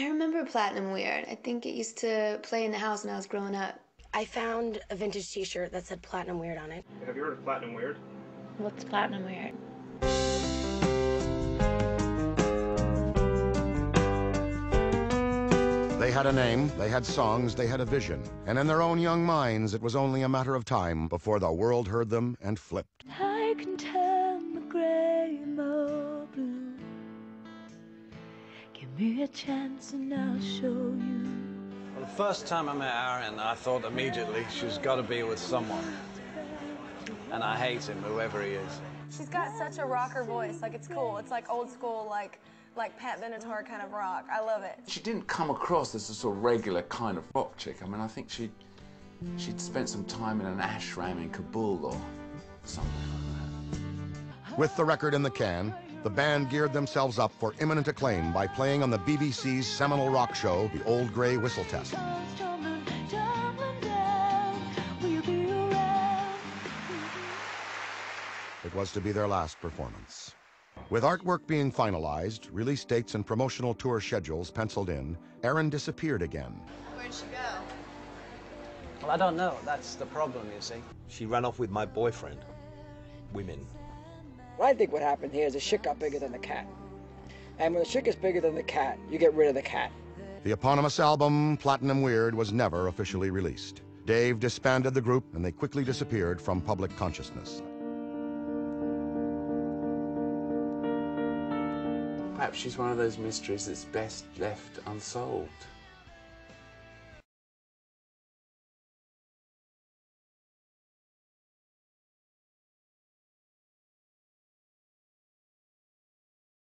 I remember Platinum Weird. I think it used to play in the house when I was growing up. I found a vintage t-shirt that said Platinum Weird on it. Have you heard of Platinum Weird? What's Platinum Weird? They had a name, they had songs, they had a vision. And in their own young minds, it was only a matter of time before the world heard them and flipped. Me a chance and I'll show you. Well, the first time I met Erin, I thought immediately she's got to be with someone. And I hate him, whoever he is. She's got such a rocker voice. Like, it's cool. It's like old school, like, like Pat Benatar kind of rock. I love it. She didn't come across as a sort of regular kind of rock chick. I mean, I think she she'd spent some time in an ashram in Kabul or something like that. With the record in the can, the band geared themselves up for imminent acclaim by playing on the BBC's seminal rock show, The Old Grey Whistle Test. Tumbling, tumbling down. Will you be around? It was to be their last performance. With artwork being finalized, release dates and promotional tour schedules penciled in, Erin disappeared again. Where'd she go? Well, I don't know. That's the problem, you see. She ran off with my boyfriend. Women. What I think what happened here is the shit got bigger than the cat. And when the shit gets bigger than the cat, you get rid of the cat. The eponymous album, Platinum Weird, was never officially released. Dave disbanded the group, and they quickly disappeared from public consciousness. Perhaps she's one of those mysteries that's best left unsolved.